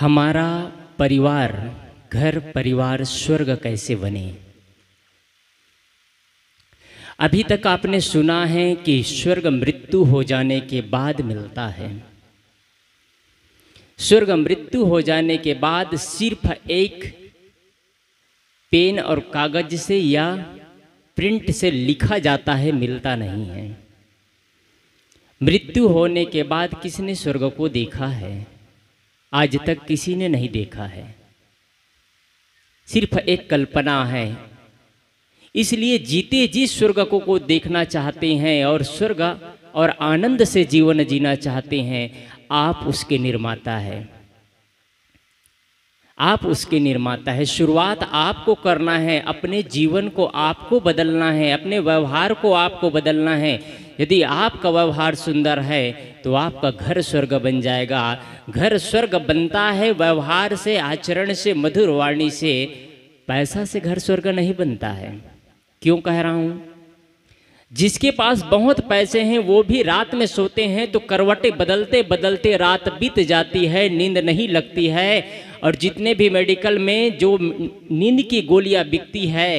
हमारा परिवार, घर परिवार स्वर्ग कैसे बने? अभी तक आपने सुना है कि स्वर्ग मृत्यु हो जाने के बाद मिलता है। स्वर्ग मृत्यु हो जाने के बाद सिर्फ़ एक पेन और कागज़ से या प्रिंट से लिखा जाता है, मिलता नहीं है। मृत्यु होने के बाद किसने स्वर्ग को देखा है? आज तक किसी ने नहीं देखा है। सिर्फ़ एक कल्पना है। इसलिए जीते जी स्वर्ग को, को देखना चाहते हैं और स्वर्ग और आनंद से जीवन जीना चाहते हैं। आप उसके निर्माता है। आप उसके निर्माता है। शुरुआत आपको करना है। अपने जीवन को आपको बदलना है। अपने व्यवहार को आपको बदलना है। यदि आपका व्यवहार सुंदर है तो आपका घर स्वर्ग बन जाएगा। घर स्वर्ग बनता है व्यवहार से, आचरण से, मधुर वाणी से। पैसा से घर स्वर्ग नहीं बनता है। क्यों कह रहा हूँ? जिसके पास बहुत पैसे हैं, वो भी रात में सोते हैं तो करवटें बदलते बदलते रात बीत जाती है, नींद नहीं लगती है। और जितने भी मेडिकल में जो नींद की गोलियाँ बिकती है,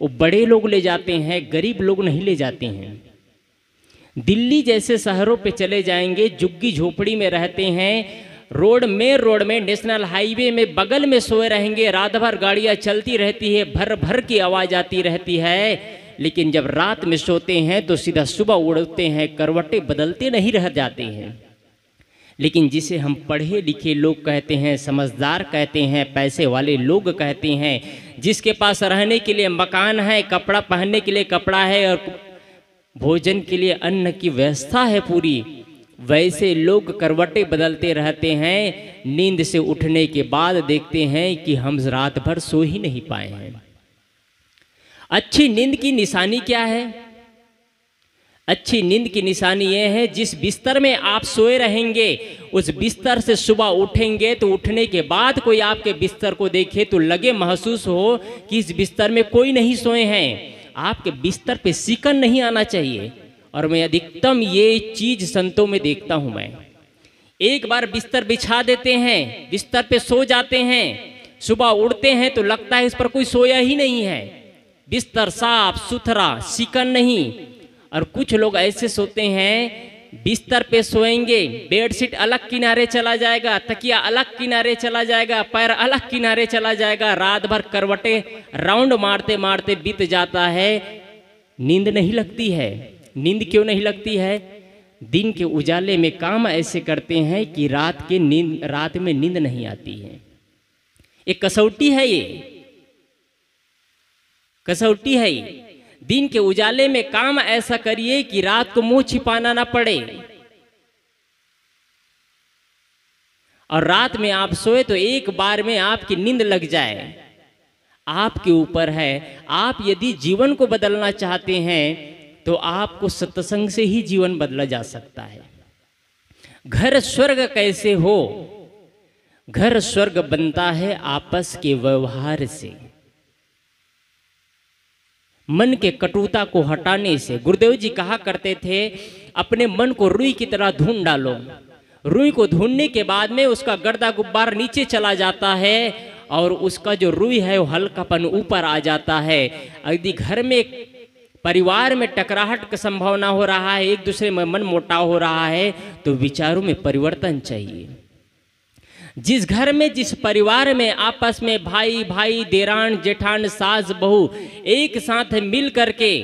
वो बड़े लोग ले जाते हैं, गरीब लोग नहीं ले जाते हैं। दिल्ली जैसे शहरों पे चले जाएँगे जुग्गी झोपड़ी में रहते हैं, रोड में रोड में, नेशनल हाईवे में, बगल में सोए रहेंगे, रात भर गाड़ियाँ चलती रहती है, भर भर की आवाज़ आती रहती है। लेकिन जब रात में सोते हैं तो सीधा सुबह उड़ते हैं, करवटे बदलते नहीं रह जाते हैं। लेकिन जिसे हम पढ़े लिखे लोग कहते हैं, समझदार कहते हैं, पैसे वाले लोग कहते हैं, जिसके पास रहने के लिए मकान है, कपड़ा पहनने के लिए कपड़ा है और भोजन के लिए अन्न की व्यवस्था है पूरी। वैसे लोग करवटे बदलते रहते हैं, नींद से उठने के बाद देखते हैं कि हम रात भर सो ही नहीं पाए हैं। अच्छी नींद की निशानी क्या है? अच्छी नींद की निशानी यह है, जिस बिस्तर में आप सोए रहेंगे, उस बिस्तर से सुबह उठेंगे तो उठने के बाद कोई आपके बिस्तर को देखे तो लगे महसूस हो कि इस बिस्तर में कोई नहीं सोए हैं। आपके बिस्तर पे सिकन नहीं आना चाहिए। और मैं अधिकतम ये चीज़ संतों में देखता हूँ मैं। एक बार बिस्तर बिछा देते हैं, बिस्तर पे सो जाते हैं, सुबह उड़ते हैं तो लगता है इस पर कोई सोया ही नहीं है। बिस्तर साफ़ सुथरा, सिकन नहीं। और कुछ लोग ऐसे सोते हैं बिस्तर पे सोएँगे, बेडशीट अलग किनारे चला जाएगा, तकिया अलग किनारे चला जाएगा, पैर अलग किनारे चला जाएगा रात भर करवटे राउंड मारते मारते बीत जाता है। नींद नहीं लगती है। नींद क्यों नहीं लगती है? दिन के उजाले में काम ऐसे करते हैं कि रात के नींद, रात में नींद नहीं आती है। एक कसौटी है ये। कसौटी है ये। दिन के उजाले में काम ऐसा करिए कि रात को मुँह छिपाना ना पड़े। और रात में आप सोए तो एक बार में आपकी नींद लग जाए। आपके ऊपर है। आप यदि जीवन को बदलना चाहते हैं तो आपको सत्संग से ही जीवन बदला जा सकता है। घर स्वर्ग कैसे हो? घर स्वर्ग बनता है आपस के व्यवहार से। मन के कटुता को हटाने से। गुरुदेव जी कहा करते थे, अपने मन को रुई की तरह ढूंढ डालो। रुई को ढूँढने के बाद में उसका गर्दा गुब्बार नीचे चला जाता है और उसका जो रुई है वो हल्कापन ऊपर आ जाता है। यदि घर में परिवार में टकराहट का संभावना हो रहा है, एक दूसरे में मन मोटाव हो रहा है तो विचारों में परिवर्तन चाहिए। जिस घर में, जिस परिवार में आपस में भाई भाई, देरान, जेठान, सास, बहू एक साथ मिल करके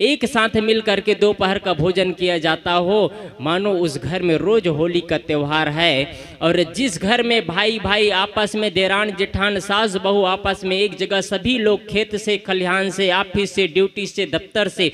एक साथ मिल करके दोपहर का भोजन किया जाता हो। मानो उस घर में रोज होली का त्यौहार है। और जिस घर में भाई भाई आपस में, देरान जेठान, सास बहू आपस में एक जगह सभी लोग खेत से, खलिहान से, ऑफ़िस से, ड्यूटी से, दफ्तर से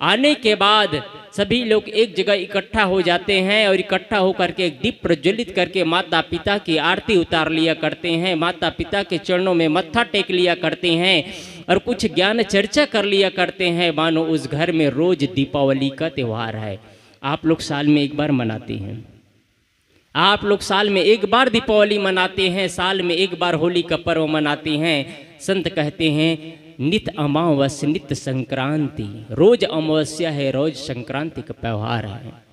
आने के बाद सभी लोग एक जगह इकट्ठा हो जाते हैं और इकट्ठा होकर के एक दीप प्रज्वलित करके माता पिता की आरती उतार लिया करते हैं। माता पिता के चरणों में मत्था टेक लिया करते हैं। और कुछ ज्ञान चर्चा कर लिया करते हैं। मानो उस घर में रोज दीपावली का त्यौहार है। आप लोग साल में एक बार मनाते हैं। आप लोग साल में एक बार दीपावली मनाते हैं। साल में एक बार होली का पर्व मनाते हैं। संत कहते हैं, नित अमावस, नित संक्रांति। रोज अमावस्या है, रोज संक्रांति का त्यौहार है।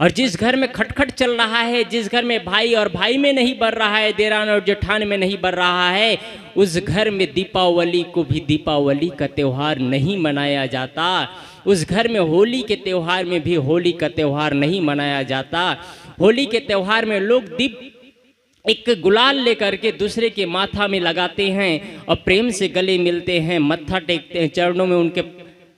और जिस घर में खटखट चल रहा है, जिस घर में भाई और भाई में नहीं बढ़ रहा है, देरान और जेठान में नहीं बढ़ रहा है, उस घर में दीपावली को भी दीपावली का त्यौहार नहीं मनाया जाता। उस घर में होली के त्यौहार में भी होली का त्यौहार नहीं मनाया जाता। होली के त्यौहार में लोग दीप एक गुलाल लेकर के दूसरे के माथा में लगाते हैं और प्रेम से गले मिलते हैं, मत्था टेकते हैं, चरणों में उनके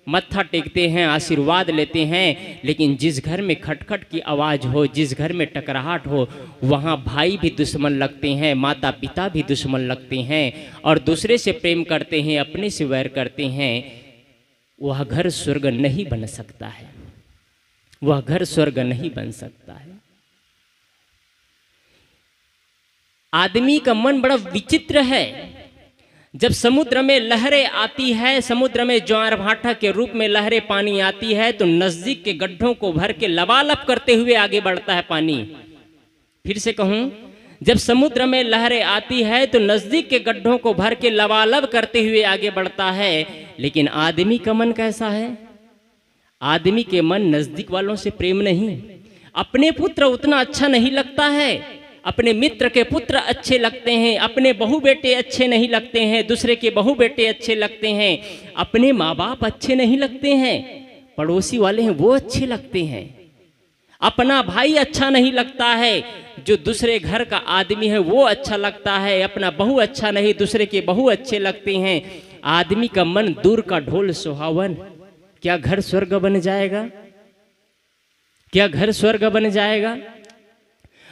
मत्था टेकते हैं, आशीर्वाद लेते हैं, लेकिन जिस घर में खटखट की आवाज़ हो, जिस घर में टकराहट हो, वहाँ भाई भी दुश्मन लगते हैं माता पिता भी दुश्मन लगते हैं, और दूसरे से प्रेम करते हैं, अपने से वैर करते हैं, वह घर स्वर्ग नहीं बन सकता है। वह घर स्वर्ग नहीं बन सकता है। आदमी का मन बड़ा विचित्र है। जब समुद्र में लहरें आती है, समुद्र में ज्वार भाटा के रूप में लहरें पानी आती है तो नज़दीक के गड्ढों को भर के लबालब करते हुए आगे बढ़ता है पानी। फिर से कहूँ, जब समुद्र में लहरें आती है तो नज़दीक के गड्ढों को भर के लबालब करते हुए आगे बढ़ता है। लेकिन आदमी का मन कैसा है? आदमी के मन नज़दीक वालों से प्रेम नहीं। अपने पुत्र उतना अच्छा नहीं लगता है। अपने मित्र के पुत्र अच्छे लगते हैं, अपने बहू बेटे अच्छे नहीं लगते हैं, दूसरे के बहू बेटे अच्छे लगते हैं, अपने माँ बाप अच्छे नहीं लगते हैं, पड़ोसी वाले हैं वो अच्छे लगते हैं। अपना भाई अच्छा नहीं लगता है, जो दूसरे घर का आदमी है वो अच्छा लगता है, अपना बहू अच्छा नहीं, दूसरे के बहू अच्छे लगते हैं। आदमी का मन दूर का ढोल सुहावन। क्या घर स्वर्ग बन जाएगा? क्या घर स्वर्ग बन जाएगा?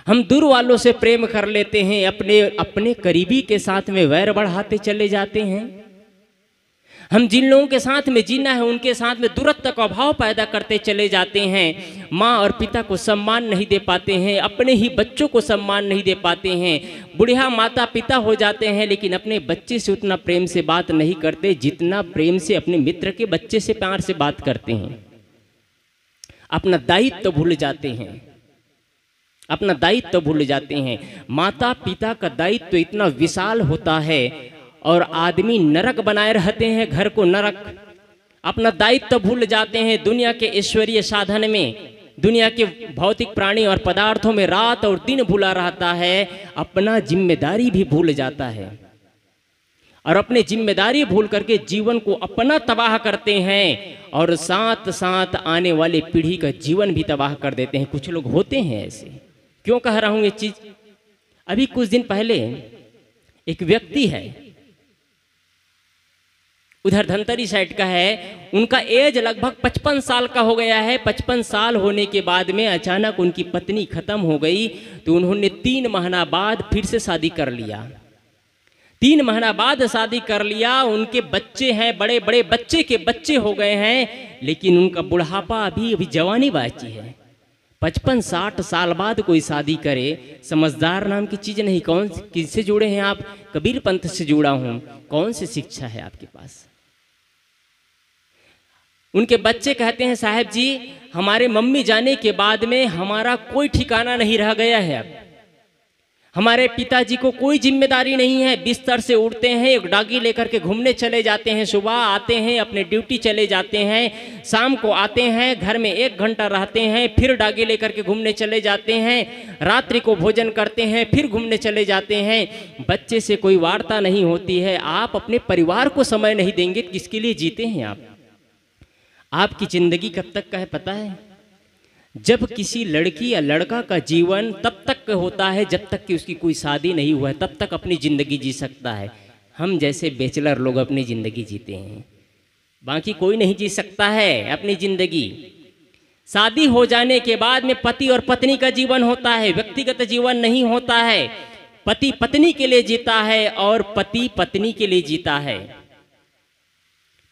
हम दूर वालों से प्रेम कर लेते हैं, अपने अपने करीबी के साथ में वैर बढ़ाते चले जाते हैं। हम जिन लोगों के साथ में जीना है, उनके साथ में दूरत्व का अभाव पैदा करते चले जाते हैं। माँ और पिता को सम्मान नहीं दे पाते हैं, अपने ही बच्चों को सम्मान नहीं दे पाते हैं। बुढ़िया माता पिता हो जाते हैं, लेकिन अपने बच्चे से उतना प्रेम से बात नहीं करते, जितना प्रेम से अपने मित्र के बच्चे से प्यार से बात करते हैं। अपना दायित्व तो भूल जाते हैं। अपना दायित्व तो भूल जाते हैं। माता पिता का दायित्व तो इतना विशाल होता है और आदमी नरक बनाए रहते हैं, घर को नरक। अपना दायित्व तो भूल जाते हैं दुनिया के ईश्वरीय साधन में। दुनिया के भौतिक प्राणी और पदार्थों में रात और दिन भूला रहता है, अपना ज़िम्मेदारी भी भूल जाता है। और अपने ज़िम्मेदारी भूल करके जीवन को अपना तबाह करते हैं और साथ साथ आने वाले पीढ़ी का जीवन भी तबाह कर देते हैं। कुछ लोग होते हैं ऐसे। क्यों कह रहा हूँ ये चीज़? अभी कुछ दिन पहले एक व्यक्ति है, उधर धनतरी साइड का है, उनका एज लगभग 55 साल का हो गया है। 55 साल होने के बाद में अचानक उनकी पत्नी खत्म हो गई तो उन्होंने तीन महीना बाद फिर से शादी कर लिया। तीन महीना बाद शादी कर लिया, उनके बच्चे हैं बड़े बड़े बच्चे के बच्चे हो गए हैं, लेकिन उनका बुढ़ापा अभी अभी जवानी बाची है। पचपन, साठ साल बाद कोई शादी करे, समझदार नाम की चीज़ नहीं, कौन किससे जुड़े हैं आप? कबीर पंथ से जुड़ा हूँ। कौन सी शिक्षा है आपके पास? उनके बच्चे कहते हैं, साहब जी, हमारे मम्मी जाने के बाद में हमारा कोई ठिकाना नहीं रह गया है अब। हमारे पिताजी को कोई ज़िम्मेदारी नहीं है, बिस्तर से उठते हैं, एक डागी लेकर के घूमने चले जाते हैं, सुबह आते हैं, अपने ड्यूटी चले जाते हैं, शाम को आते हैं, घर में एक घंटा रहते हैं, फिर डागी लेकर के घूमने चले जाते हैं, रात्रि को भोजन करते हैं, फिर घूमने चले जाते हैं। बच्चे से कोई वार्ता नहीं होती है, आप अपने परिवार को समय नहीं देंगे, किसके लिए जीते हैं आप? आपकी ज़िंदगी कब तक का है, पता है? जब किसी लड़की या लड़का का जीवन तब तक होता है जब तक कि उसकी कोई शादी नहीं हुआ है, तब तक अपनी ज़िंदगी जी सकता है। हम जैसे बेचलर लोग अपनी ज़िंदगी जीते हैं। बाकी कोई नहीं जी सकता है अपनी ज़िंदगी। शादी हो जाने के बाद में पति और पत्नी का जीवन होता है, व्यक्तिगत जीवन नहीं होता है। पति पत्नी के लिए जीता है और पति पत्नी के लिए जीता है।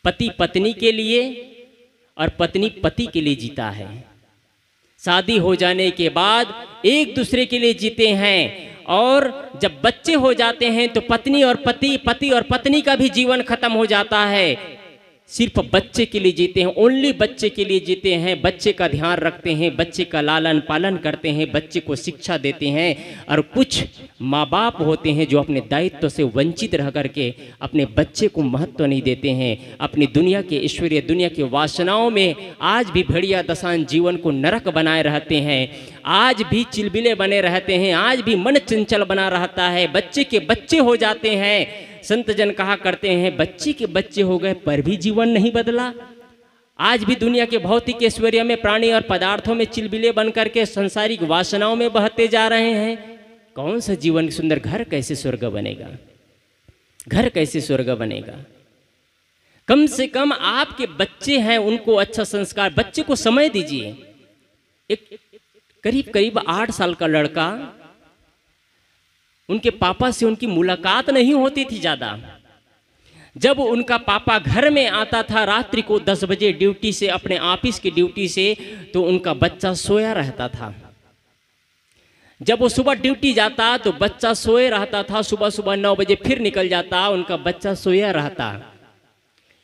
पति पत्नी के लिए और पत्नी पति के लिए जीता है। शादी हो जाने के बाद एक दूसरे के लिए जीते हैं। और जब बच्चे हो जाते हैं तो पत्नी और पति पति और पत्नी का भी जीवन खत्म हो जाता है। सिर्फ़ बच्चे के लिए जीते हैं ओनली बच्चे के लिए जीते हैं। बच्चे का ध्यान रखते हैं, बच्चे का लालन पालन करते हैं, बच्चे को शिक्षा देते हैं और कुछ माँ बाप होते हैं जो अपने दायित्व से वंचित रह करके अपने बच्चे को महत्व नहीं देते हैं। अपनी दुनिया के ईश्वरीय दुनिया की वासनाओं में आज भी भेड़िया दशान जीवन को नरक बनाए रहते हैं। आज भी चिलबिले बने रहते हैं, आज भी मन चंचल बना रहता है। बच्चे के बच्चे हो जाते हैं। संत जन कहा करते हैं, बच्चे के बच्चे हो गए, पर भी जीवन नहीं बदला। आज भी दुनिया के भौतिक ऐश्वर्य में प्राणी और पदार्थों में चिलबिले बन करके संसारिक वासनाओं में बहते जा रहे हैं। कौन सा जीवन सुंदर घर कैसे स्वर्ग बनेगा? घर कैसे स्वर्ग बनेगा? कम से कम आपके बच्चे हैं, उनको अच्छा संस्कार। बच्चे को समय दीजिए। एक करीब करीब आठ साल का लड़का उनके पापा से उनकी मुलाकात नहीं होती थी ज़्यादा। जब उनका पापा घर में आता था रात्रि को दस बजे ड्यूटी से, अपने ऑफ़िस की ड्यूटी से तो उनका बच्चा सोया रहता था। जब वो सुबह ड्यूटी जाता तो बच्चा सोए रहता था सुबह सुबह नौ बजे फिर निकल जाता, उनका बच्चा सोया रहता।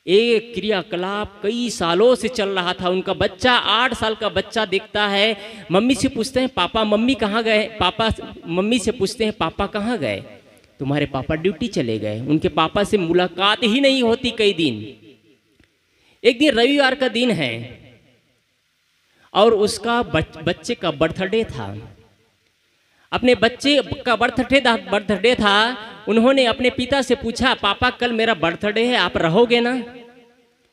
एक क्रियाकलाप कई सालों से चल रहा था। उनका बच्चा आठ साल का बच्चा देखता है। मम्मी से पूछते हैं पापा मम्मी कहाँ गए? पापा मम्मी से पूछते हैं पापा कहाँ गए? तुम्हारे पापा ड्यूटी चले गए। उनके पापा से मुलाकात ही नहीं होती कई दिन। एक दिन रविवार का दिन है और उसका बच, बच्चे का बर्थडे था। अपने बच्चे का बर्थडे बर्थडे था। उन्होंने अपने पिता से पूछा, पापा, कल मेरा बर्थडे है, आप रहोगे ना?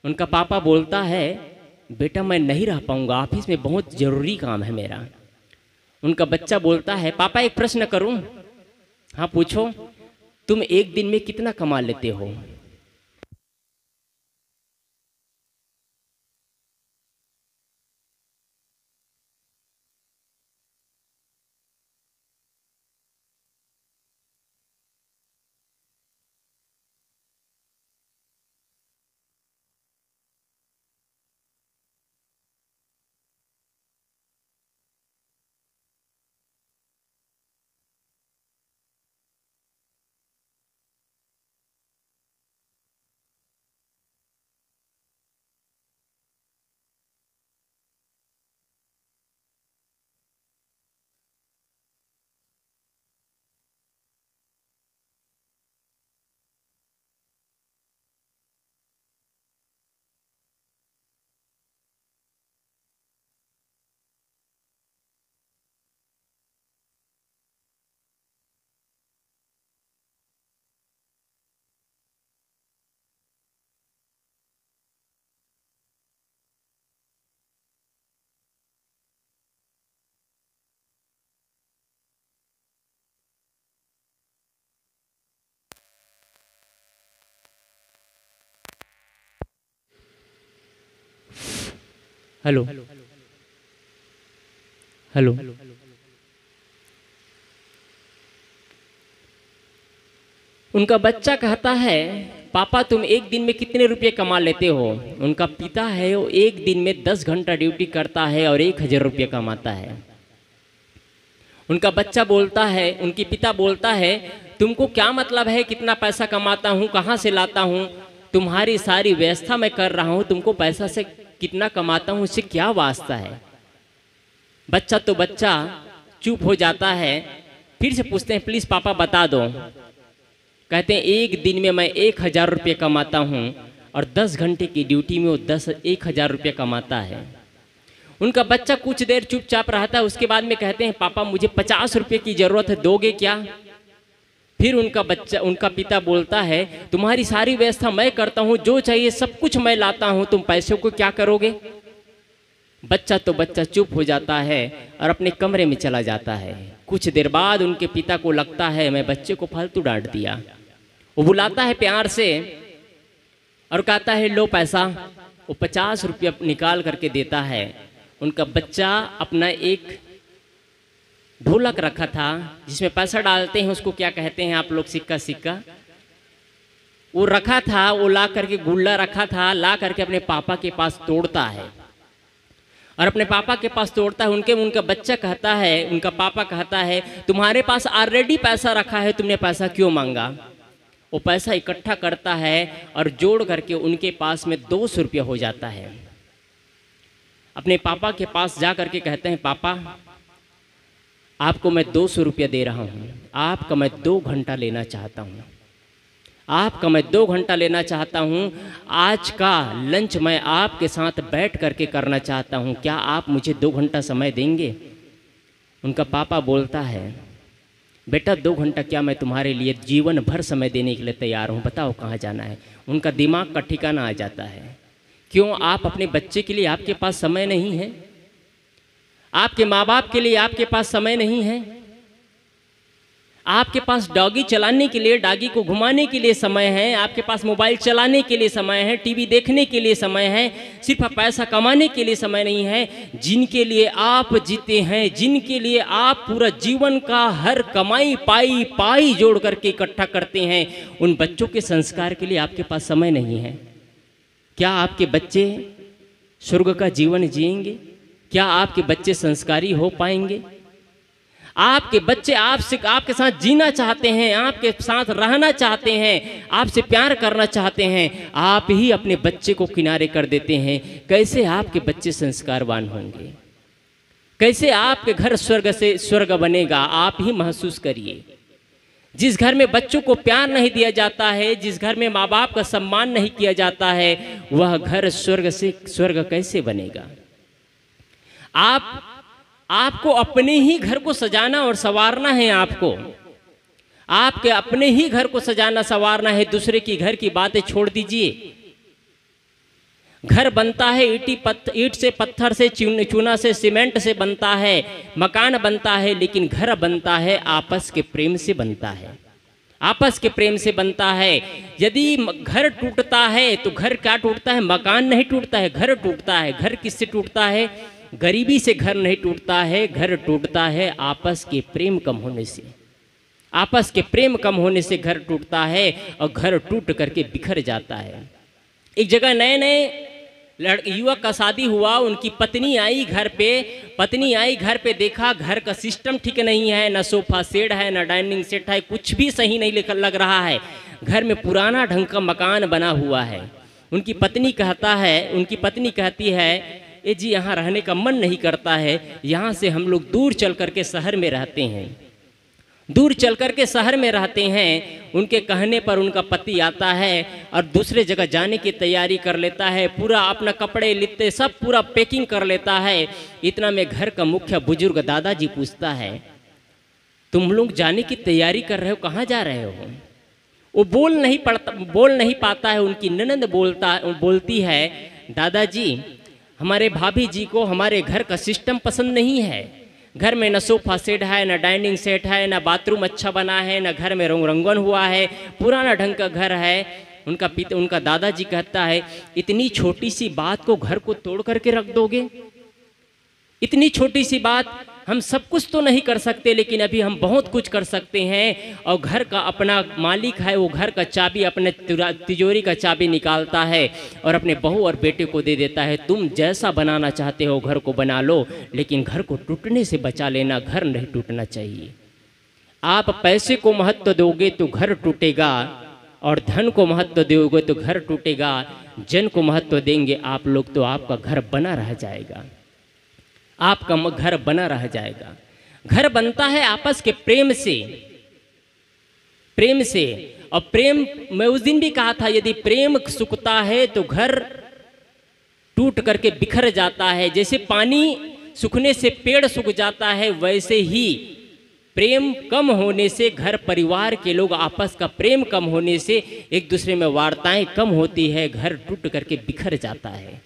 उनका पापा बोलता है, बेटा, मैं नहीं रह पाऊँगा, ऑफ़िस में बहुत ज़रूरी काम है मेरा। उनका बच्चा बोलता है, पापा, एक प्रश्न करूँ? हाँ पूछो। तुम एक दिन में कितना कमा लेते हो? हेलो हेलो उनका बच्चा कहता है, पापा, तुम एक दिन में कितने रुपए कमा लेते हो? उनका पिता है, वो एक दिन में दस घंटा ड्यूटी करता है और एक हज़ार रुपये कमाता है। उनका बच्चा बोलता है, उनकी पिता बोलता है, तुमको क्या मतलब है कितना पैसा कमाता हूँ, कहाँ से लाता हूँ? तुम्हारी सारी व्यवस्था मैं कर रहा हूँ, तुमको पैसा से कितना कमाता हूँ, उससे क्या वास्ता है? बच्चा तो बच्चा, चुप हो जाता है। फिर से पूछते हैं, प्लीज़ पापा बता दो। कहते हैं, एक दिन में मैं एक हज़ार रुपये कमाता हूँ और दस घंटे की ड्यूटी में वो दस, एक हज़ार रुपये कमाता है। उनका बच्चा कुछ देर चुपचाप रहता है, उसके बाद में कहते हैं, पापा, मुझे पचास रुपये की ज़रूरत है, दोगे क्या? फिर उनका बच्चा, उनका पिता बोलता है, तुम्हारी सारी व्यवस्था मैं करता हूँ, जो चाहिए सब कुछ मैं लाता हूँ, तुम पैसों को क्या करोगे? बच्चा तो बच्चा चुप हो जाता है और अपने कमरे में चला जाता है। कुछ देर बाद उनके पिता को लगता है, मैं बच्चे को फालतू डांट दिया। वो बुलाता है प्यार से और कहता है, लो पैसा। वो पचास रुपया निकाल करके देता है। उनका बच्चा अपना एक ढोलक रखा था, जिसमें पैसा डालते हैं, उसको क्या कहते हैं आप लोग, सिक्का सिक्का? वो रखा था, वो ला करके गुल्ला रखा था, ला करके अपने पापा के पास तोड़ता है। और अपने पापा के पास तोड़ता है, उनके, उनका बच्चा कहता है, उनका पापा कहता है, तुम्हारे पास ऑलरेडी पैसा रखा है, तुमने पैसा क्यों मांगा? वो पैसा इकट्ठा करता है और जोड़ करके उनके पास में दो सौ रुपया हो जाता है। अपने पापा के पास जा करके कहते हैं, पापा आपको मैं दो सौ रुपया दे रहा हूँ। आपका मैं दो घंटा लेना चाहता हूँ। आपका मैं दो घंटा लेना चाहता हूँ। आज का लंच मैं आपके साथ बैठ करके करना चाहता हूँ। क्या आप मुझे दो घंटा समय देंगे? उनका पापा बोलता है, बेटा, दो घंटा क्या मैं तुम्हारे लिए जीवन भर समय देने के लिए तैयार हूँ? बताओ कहाँ जाना है? उनका दिमाग का ठिकाना आ जाता है। क्यों? आप अपने बच्चे के लिए आपके पास समय नहीं है? आपके माँ बाप के लिए आपके पास समय नहीं है। आपके पास डॉगी चलाने के लिए, डॉगी को घुमाने के लिए समय है। आपके पास मोबाइल चलाने के लिए समय है। टीवी देखने के लिए समय है। सिर्फ़ पैसा कमाने के लिए समय नहीं है। जिनके लिए आप जीते हैं, जिनके लिए आप पूरा जीवन का हर कमाई, पाई पाई जोड़ करके इकट्ठा करते हैं, उन बच्चों के संस्कार के लिए आपके पास समय नहीं है। क्या आपके बच्चे स्वर्ग का जीवन जिएँगे? क्या आपके बच्चे संस्कारी हो पाएँगे? आपके बच्चे आपसे, आपके साथ जीना चाहते हैं, आपके साथ रहना चाहते हैं, आपसे प्यार करना चाहते हैं, आप ही अपने बच्चे को किनारे कर देते हैं। कैसे आपके बच्चे संस्कारवान होंगे? कैसे आपके घर स्वर्ग से स्वर्ग बनेगा? आप ही महसूस करिए। जिस घर में बच्चों को प्यार नहीं दिया जाता है, जिस घर में माँ बाप का सम्मान नहीं किया जाता है, वह घर स्वर्ग से, स्वर्ग कैसे बनेगा? आप, आपको अपने ही घर को सजाना और संवारना है आपको। आपके अपने ही घर को सजाना, संवारना है, दूसरे की घर की बातें छोड़ दीजिए। घर बनता है, ईटी पत्थ, ईट से पत्थर से, चूना से, सीमेंट से बनता है, मकान बनता है, लेकिन घर बनता है, आपस के प्रेम से बनता है। आपस के प्रेम से बनता है। यदि घर टूटता है तो घर क्या टूटता है? मकान नहीं टूटता है, घर टूटता है, घर किससे टूटता है? गरीबी से घर नहीं टूटता है, घर टूटता है, आपस के प्रेम कम होने से। आपस के प्रेम कम होने से घर टूटता है और घर टूट करके बिखर जाता है। एक जगह नए नए लड़के युवक का शादी हुआ, उनकी पत्नी आई घर पे, पत्नी आई घर पे, देखा घर का सिस्टम ठीक नहीं है, ना सोफा सेट है, ना डाइनिंग सेट है, कुछ भी सही नहीं लेकर लग रहा है। घर में पुराना ढंग का मकान बना हुआ है। उनकी पत्नी कहता है, उनकी पत्नी कहती है ए जी, यहाँ रहने का मन नहीं करता है। यहाँ से हम लोग दूर चल करके शहर में रहते हैं। दूर चल कर के शहर में रहते हैं। उनके कहने पर उनका पति आता है और दूसरे जगह जाने की तैयारी कर लेता है। पूरा अपना कपड़े लित्ते, सब पूरा पैकिंग कर लेता है। इतना में घर का मुख्य बुज़ुर्ग दादाजी पूछता है, तुम लोग जाने की तैयारी कर रहे हो, कहाँ जा रहे हो? वो बोल नहीं पड़ता, बोल नहीं पाता है। उनकी ननंद बोलता, बोलती है, दादाजी हमारे भाभी जी को हमारे घर का सिस्टम पसंद नहीं है। घर में न सोफा सेट है, न डाइनिंग सेट है, न बाथरूम अच्छा बना है, न घर में रंग रंगन हुआ है। पुराना ढंग का घर है। उनका पिता, उनका दादाजी कहता है, इतनी छोटी सी बात को घर को तोड़ करके रख दोगे? इतनी छोटी सी बात हम सब कुछ तो नहीं कर सकते, लेकिन अभी हम बहुत कुछ कर सकते हैं। और घर का अपना मालिक है, वो घर का चाबी, अपने तिजोरी का चाबी निकालता है और अपने बहू और बेटे को दे देता है। तुम जैसा बनाना चाहते हो, घर को बना लो, लेकिन घर को टूटने से बचा लेना, घर नहीं टूटना चाहिए। आप पैसे को महत्व दोगे तो घर टूटेगा, और धन को महत्व दोगे तो घर टूटेगा, जन को महत्व देंगे आप लोग तो आपका घर बना रह जाएगा। आपका घर बना रह जाएगा। घर बनता है आपस के प्रेम से। प्रेम से। और प्रेम, मैं उस दिन भी कहा था, यदि प्रेम सुखता है तो घर टूट करके बिखर जाता है। जैसे पानी सूखने से पेड़ सूख जाता है, वैसे ही प्रेम कम होने से, घर परिवार के लोग आपस का प्रेम कम होने से, एक दूसरे में वार्ताएँ कम होती है, घर टूट करके बिखर जाता है।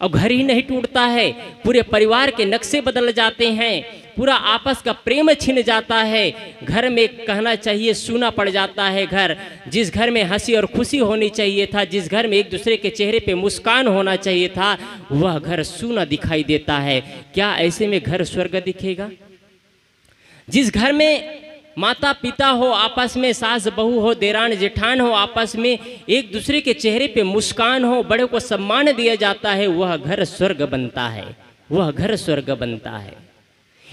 और घर ही नहीं टूटता है। पूरे परिवार के नक्शे बदल जाते हैं। पूरा आपस का प्रेम छिन जाता है। घर में कहना चाहिए, सूना पड़ जाता है घर। जिस घर में हँसी और खुशी होनी चाहिए था, जिस घर में एक दूसरे के चेहरे पे मुस्कान होना चाहिए था, वह घर सूना दिखाई देता है। क्या ऐसे में घर स्वर्ग दिखेगा? जिस घर में माता पिता हो, आपस में सास बहू हो, देरान जेठान हो, आपस में एक दूसरे के चेहरे पे मुस्कान हो, बड़े को सम्मान दिया जाता है, वह घर स्वर्ग बनता है, वह घर स्वर्ग बनता है।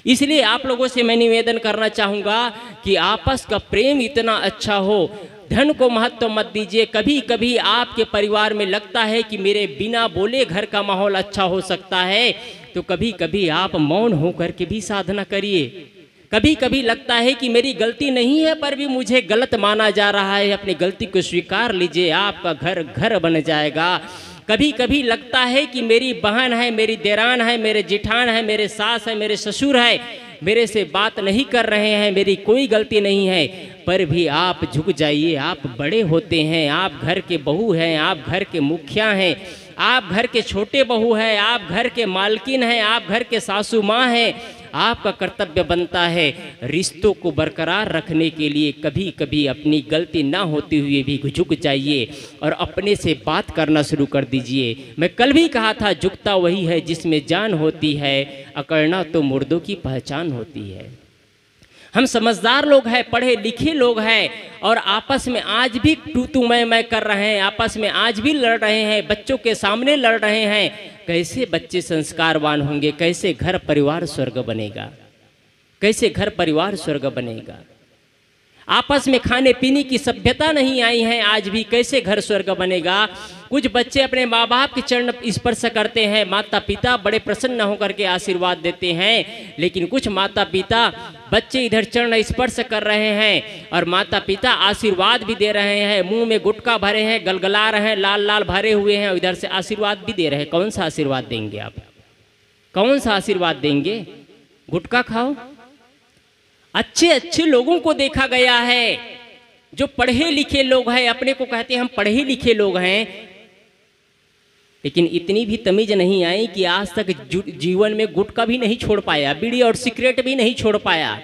इसलिए आप लोगों से मैं निवेदन करना चाहूँगा कि आपस का प्रेम इतना अच्छा हो, धन को महत्व मत दीजिए कभी कभी आपके परिवार में लगता है कि मेरे बिना बोले घर का माहौल अच्छा हो सकता है तो कभी कभी आप मौन होकर के भी साधना करिए। कभी कभी लगता है कि मेरी गलती नहीं है, पर भी मुझे गलत माना जा रहा है। अपनी गलती को स्वीकार लीजिए, आपका घर घर बन जाएगा। कभी कभी लगता है कि मेरी बहन है, मेरी देरान है, मेरे जिठान है, मेरे सास है, मेरे ससुर है, मेरे से बात नहीं कर रहे हैं, मेरी कोई गलती नहीं है, पर भी आप झुक जाइए। आप बड़े होते हैं, आप घर के बहू हैं, आप घर के मुखिया हैं, आप घर के छोटे बहू हैं, आप घर के मालकिन हैं, आप घर के सासू माँ हैं आपका कर्तव्य बनता है रिश्तों को बरकरार रखने के लिए कभी कभी अपनी गलती ना होते हुए भी झुक जाइए और अपने से बात करना शुरू कर दीजिए। मैं कल भी कहा था, झुकता वही है जिसमें जान होती है, अकड़ना तो मुर्दों की पहचान होती है। हम समझदार लोग हैं, पढ़े लिखे लोग हैं, और आपस में आज भी टू तू मैं मैं कर रहे हैं, आपस में आज भी लड़ रहे हैं, बच्चों के सामने लड़ रहे हैं। कैसे बच्चे संस्कारवान होंगे, कैसे घर परिवार स्वर्ग बनेगा? कैसे घर परिवार स्वर्ग बनेगा? आपस में खाने पीने की सभ्यता नहीं आई है, आज भी कैसे घर स्वर्ग बनेगा? कुछ बच्चे अपने माँ बाप के चरण स्पर्श करते हैं माता पिता बड़े प्रसन्न होकर के आशीर्वाद देते हैं, लेकिन कुछ माता पिता बच्चे इधर चरण स्पर्श कर रहे हैं और माता पिता आशीर्वाद भी दे रहे हैं, मुँह में गुटका भरे हैं, गलगला रहे हैं लाल लाल भरे हुए हैं, इधर से आशीर्वाद भी दे रहे हैं। कौन सा आशीर्वाद देंगे आप? कौन सा आशीर्वाद देंगे? गुटका खाओ। अच्छे अच्छे लोगों को देखा गया है। जो पढ़े लिखे लोग हैं, अपने को कहते हैं, हम पढ़े लिखे लोग हैं। लेकिन इतनी भी तमीज नहीं आई कि आज तक जीवन में गुटका भी नहीं छोड़ पाया, बीड़ी और सिगरेट भी नहीं छोड़ पाया।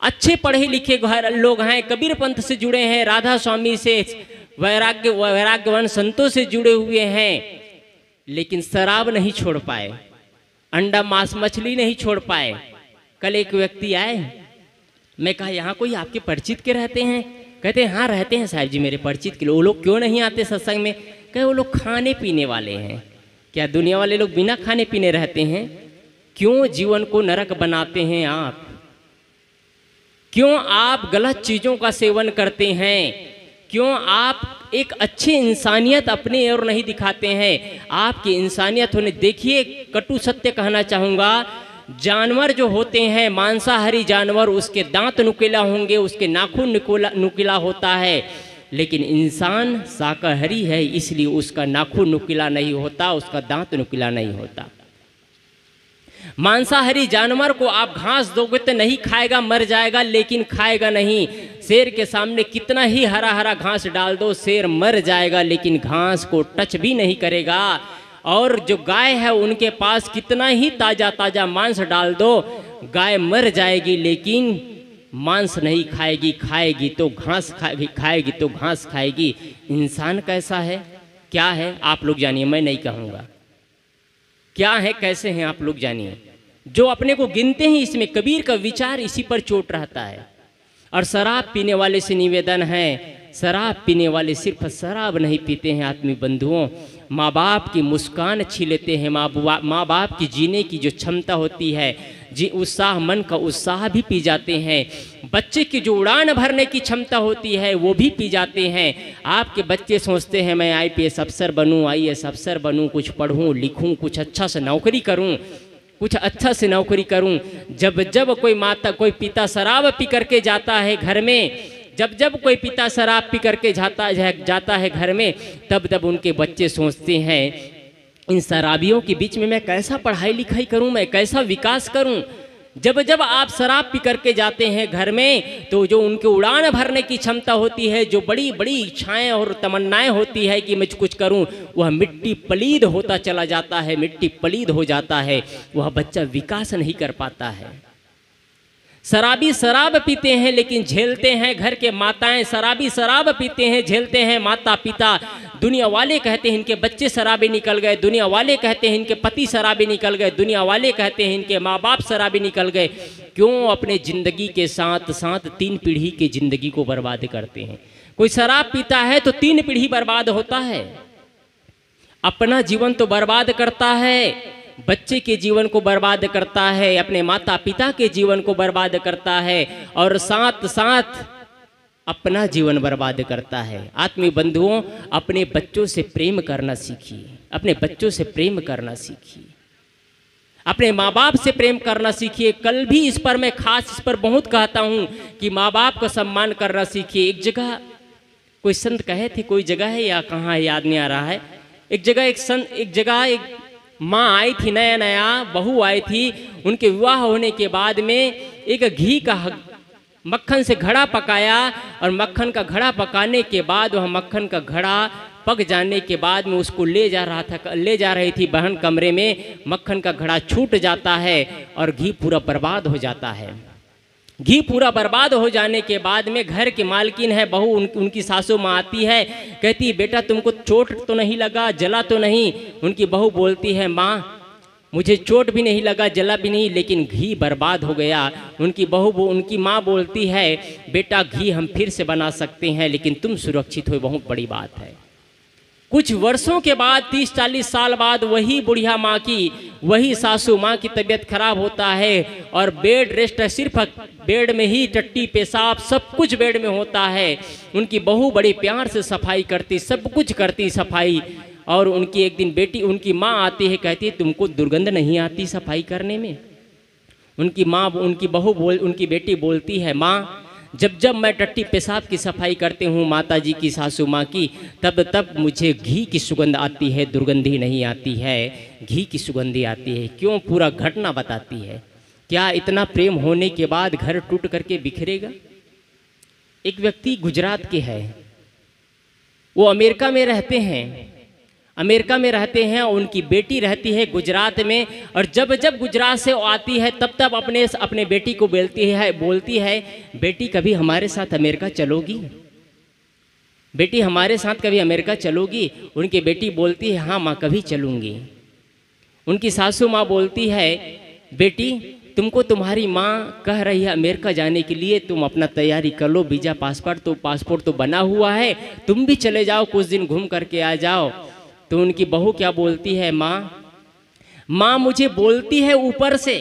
अच्छे पढ़े लिखे घर, लोग हैं, कबीर पंथ से जुड़े हैं, राधा स्वामी से, वैराग्य, वैराग्यवन संतों से जुड़े हुए हैं, लेकिन शराब नहीं छोड़ पाए, अंडा मांस मछली नहीं छोड़ पाए। कल एक व्यक्ति आए। मैं कहा, यहाँ कोई आपके परिचित के रहते हैं? कहते, हैं हाँ रहते हैं साहब जी मेरे परिचित के लोग। वो लोग क्यों नहीं आते सत्संग में? कहे, वो लोग खाने पीने वाले हैं। क्या दुनिया वाले लोग बिना खाने पीने रहते हैं? क्यों जीवन को नरक बनाते हैं आप? क्यों आप गलत चीज़ों का सेवन करते हैं? क्यों आप एक अच्छी इंसानियत अपने और नहीं दिखाते हैं? आपकी इंसानियत होने देखिए, कटु सत्य कहना चाहूँगा। जानवर जो होते हैं, मांसाहारी जानवर, उसके दांत नुकीला होंगे, उसके नाखून नुकीला नुकीला होता है। लेकिन इंसान शाकाहारी है, इसलिए उसका नाखून नुकीला नहीं होता, उसका दांत नुकीला नहीं होता। मांसाहारी जानवर को आप घास दोगे तो नहीं खाएगा, मर जाएगा, लेकिन खाएगा नहीं। शेर के सामने कितना ही हरा हरा घास डाल दो, शेर मर जाएगा, लेकिन घास को टच भी नहीं करेगा। और जो गाय है उनके पास कितना ही ताज़ा ताज़ा मांस डाल दो, गाय मर जाएगी, लेकिन मांस नहीं खाएगी खाएगी तो घास खाएगी खाएगी तो घास खाएगी। इंसान कैसा है? क्या है? आप लोग जानिए, मैं नहीं कहूँगा। क्या है? कैसे हैं? आप लोग जानिए। जो अपने को गिनते हैं, इसमें कबीर का विचार इसी पर चोट रहता है। और शराब पीने वाले से निवेदन है शराब पीने वाले सिर्फ़ शराब नहीं पीते हैं आत्मी बंधुओं। माँ बाप की मुस्कान छीन लेते हैं माँ माँ बाप की जीने की जो क्षमता होती है, जी उत्साह, मन का उत्साह भी पी जाते हैं। बच्चे की जो उड़ान भरने की क्षमता होती है, वो भी पी जाते हैं। आपके बच्चे सोचते हैं, मैं आईपीएस अफसर बनूँ, आई अफसर बनूँ, कुछ पढ़ूँ, लिखूँ, कुछ अच्छा से नौकरी करूँ, कुछ अच्छा से नौकरी करूँ। जब जब कोई माता, कोई पिता शराब पी करके जाता है घर में जब जब कोई पिता शराब पी करके जाता है जाता है घर में, तब तब उनके बच्चे सोचते हैं, इन शराबियों के बीच में मैं कैसा पढ़ाई लिखाई करूँ, मैं कैसा विकास करूँ? जब जब आप शराब पी करके जाते हैं घर में तो जो उनके उड़ान भरने की क्षमता होती है, जो बड़ी बड़ी इच्छाएँ और तमन्नाएँ होती है कि मैं कुछ करूँ, वह मिट्टी पलीद होता चला जाता है, मिट्टी पलीद हो जाता है, वह बच्चा विकास नहीं कर पाता है। शराबी शराब पीते हैं, लेकिन झेलते हैं घर के माताएँ। शराबी शराब पीते हैं, झेलते हैं माता पिता दुनिया वाले कहते हैं, इनके बच्चे शराबी निकल गए। दुनिया वाले कहते हैं, इनके पति शराबी निकल गए। दुनिया वाले कहते हैं, इनके माँ बाप शराबी निकल गए। क्यों? अपने ज़िंदगी के साथ साथ तीन पीढ़ी की ज़िंदगी को बर्बाद करते हैं। कोई शराब पीता है तो तीन पीढ़ी बर्बाद होता है। अपना जीवन तो बर्बाद करता है। बच्चे के जीवन को बर्बाद करता है, अपने माता पिता के जीवन को बर्बाद करता है और साथ साथ अपना जीवन बर्बाद करता है। आत्मीय बंधुओं, अपने बच्चों से प्रेम करना सीखिए, अपने बच्चों से प्रेम करना सीखिए, अपने माँ बाप से प्रेम करना सीखिए। कल भी इस पर मैं खास इस पर बहुत कहता हूँ कि माँ बाप का सम्मान करना सीखिए। एक जगह कोई संत कहे थे, कोई जगह है या कहाँ है, याद नहीं आ रहा है। एक जगह, एक संत, एक जगह, एक माँ आई थी नया नया, बहू आई थी। उनके विवाह होने के बाद में एक घी का मक्खन से घड़ा पकाया और मक्खन का घड़ा पकाने के बाद वह मक्खन का घड़ा पक जाने के बाद में उसको ले जा रहा था, ले जा रही थी बहन कमरे में। मक्खन का घड़ा छूट जाता है और घी पूरा बर्बाद हो जाता है। घी पूरा बर्बाद हो जाने के बाद में घर के मालकिन है बहू उन, उनकी सासू माँ आती है कहती बेटा तुमको चोट तो नहीं लगा जला तो नहीं? उनकी बहू बोलती है माँ मुझे चोट भी नहीं लगा जला भी नहीं लेकिन घी बर्बाद हो गया। उनकी बहू वो उनकी माँ बोलती है बेटा घी हम फिर से बना सकते हैं लेकिन तुम सुरक्षित हो बहुत बड़ी बात है। कुछ वर्षों के बाद, तीस चालीस साल बाद, वही बुढ़िया माँ की, वही सासू माँ की तबीयत खराब होता है और बेड रेस्ट सिर्फ़ बेड में ही टट्टी पेशाब, सब कुछ बेड में होता है। उनकी बहू बड़ी प्यार से सफ़ाई करती, सब कुछ करती सफ़ाई। और उनकी एक दिन बेटी, उनकी माँ आती है, कहती है, तुमको दुर्गंध नहीं आती सफ़ाई करने में? उनकी माँ, उनकी बहू बोल, उनकी बेटी बोलती है, माँ जब जब मैं टट्टी पेशाब की सफ़ाई करती हूँ माता जी की सासू माँ की, तब तब मुझे घी की सुगंध आती है, दुर्गंधी नहीं आती है, घी की सुगंधी आती है। क्यों पूरा घटना बताती है? क्या इतना प्रेम होने के बाद घर टूट करके बिखरेगा? एक व्यक्ति गुजरात के है। वो अमेरिका में रहते हैं। अमेरिका में रहते हैं और उनकी बेटी रहती है गुजरात में, और जब जब गुजरात से आती है, तब तब अपने अपने बेटी को बोलती है बोलती है, बेटी, कभी हमारे साथ अमेरिका चलोगी? बेटी, हमारे साथ कभी अमेरिका चलोगी? उनकी बेटी बोलती है हाँ माँ, कभी चलूँगी। उनकी सासू माँ बोलती है, बेटी, तुमको तुम्हारी माँ कह रही है अमेरिका जाने के लिए, तुम अपना तैयारी कर लो, वीज़ा, पासपोर्ट तो पासपोर्ट तो बना हुआ है, तुम भी चले जाओ, कुछ दिन घूम करके आ जाओ। तो उनकी बहू क्या बोलती है, माँ माँ मुझे बोलती है ऊपर से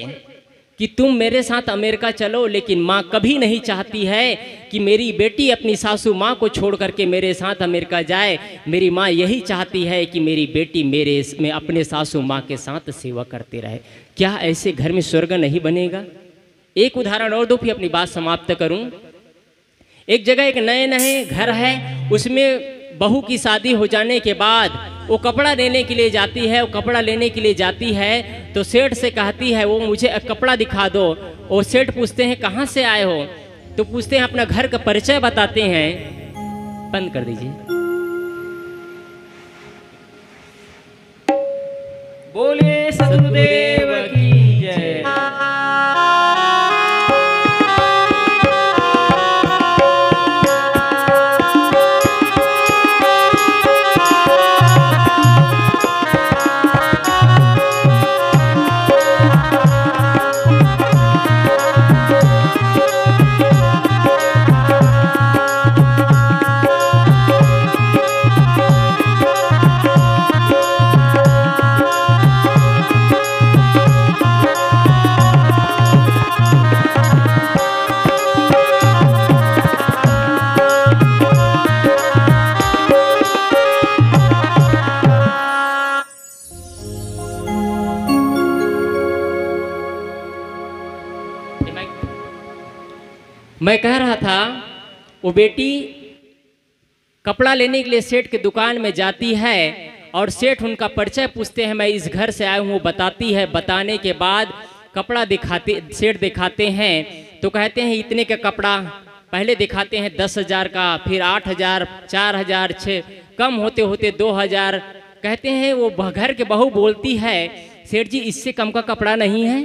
कि तुम मेरे साथ अमेरिका चलो, लेकिन माँ कभी नहीं चाहती है कि मेरी बेटी अपनी सासू माँ को छोड़ करके मेरे साथ अमेरिका जाए। मेरी माँ यही चाहती है कि मेरी बेटी मेरे में अपने सासू माँ के साथ सेवा करते रहे। क्या ऐसे घर में स्वर्ग नहीं बनेगा? एक उदाहरण और दो फिर अपनी बात समाप्त करूँ। एक जगह एक नए नए घर है, उसमें बहू की शादी हो जाने के बाद वो कपड़ा लेने के लिए जाती है, वो कपड़ा लेने के लिए जाती है तो सेठ से कहती है, वो मुझे कपड़ा दिखा दो। वो सेठ पूछते हैं, कहाँ से आए हो? तो पूछते हैं, अपना घर का परिचय बताते हैं। बंद कर दीजिए। बोले सदगुरुदेव की जय। मैं कह रहा था, वो बेटी कपड़ा लेने के लिए सेठ की दुकान में जाती है और सेठ उनका परिचय पूछते हैं, मैं इस घर से आया हूँ, बताती है, बताने के बाद कपड़ा दिखाते, सेठ दिखाते हैं तो कहते हैं, इतने का कपड़ा पहले दिखाते हैं, दस हज़ार का, फिर आठ हज़ार, चार हज़ार छः कम होते होते दो हज़ार। कहते हैं, वो घर के बहू बोलती है, सेठ जी, इससे कम का कपड़ा नहीं है।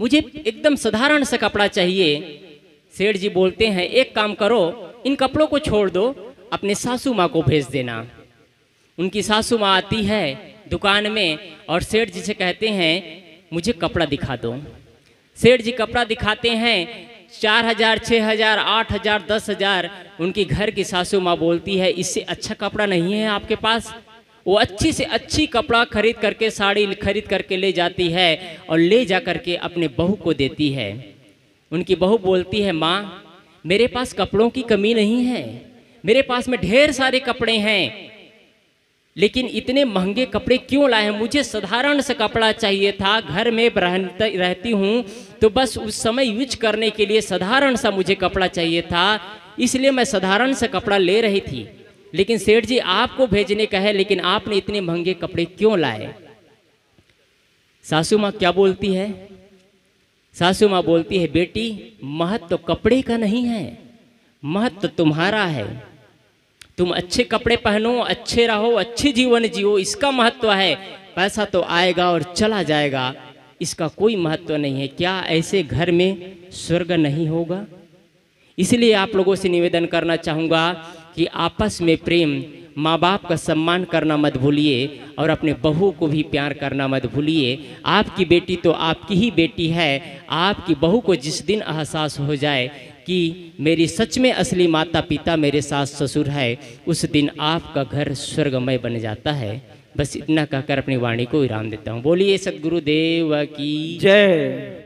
मुझे एकदम साधारण सा कपड़ा चाहिए। सेठ जी बोलते हैं, एक काम करो, इन कपड़ों को छोड़ दो, अपने सासू माँ को भेज देना। उनकी सासू माँ आती है दुकान में और सेठ जी से कहते हैं, मुझे कपड़ा दिखा दो। सेठ जी कपड़ा दिखाते हैं, चार हज़ार छः हज़ार, आठ हज़ार, दस हज़ार, उनकी घर की सासू माँ बोलती है, इससे अच्छा कपड़ा नहीं है आपके पास? वो अच्छी से अच्छी कपड़ा खरीद करके, साड़ी खरीद करके ले जाती है और ले जा करके अपने बहू को देती है। उनकी बहू बोलती है, माँ, मेरे पास कपड़ों की कमी नहीं है। मेरे पास में ढेर सारे कपड़े हैं। लेकिन इतने महँगे कपड़े क्यों लाए हैं? मुझे साधारण सा कपड़ा चाहिए था। घर में रहती हूँ तो बस उस समय यूज़ करने के लिए साधारण सा मुझे कपड़ा चाहिए था। इसलिए मैं साधारण सा कपड़ा ले रही थी। लेकिन सेठ जी, आपको भेजने का है, लेकिन आपने इतने महँगे कपड़े क्यों लाए? सासू माँ क्या बोलती है? सासू माँ बोलती है, बेटी, महत्व तो कपड़े का नहीं है, महत्व तो तुम्हारा है। तुम अच्छे कपड़े पहनो, अच्छे रहो, अच्छे जीवन जियो, इसका महत्व है। पैसा तो आएगा और चला जाएगा, इसका कोई महत्व नहीं है। क्या ऐसे घर में स्वर्ग नहीं होगा? इसलिए आप लोगों से निवेदन करना चाहूँगा कि आपस में प्रेम माँ बाप का सम्मान करना मत भूलिए और अपने बहू को भी प्यार करना मत भूलिए। आपकी बेटी तो आपकी ही बेटी है। आपकी बहू को जिस दिन एहसास हो जाए कि मेरी सच में असली माता पिता मेरे सास ससुर है, उस दिन आपका घर स्वर्गमय बन जाता है। बस इतना कहकर अपनी वाणी को विराम देता हूँ। बोलिए, सदगुरुदेव की। जय।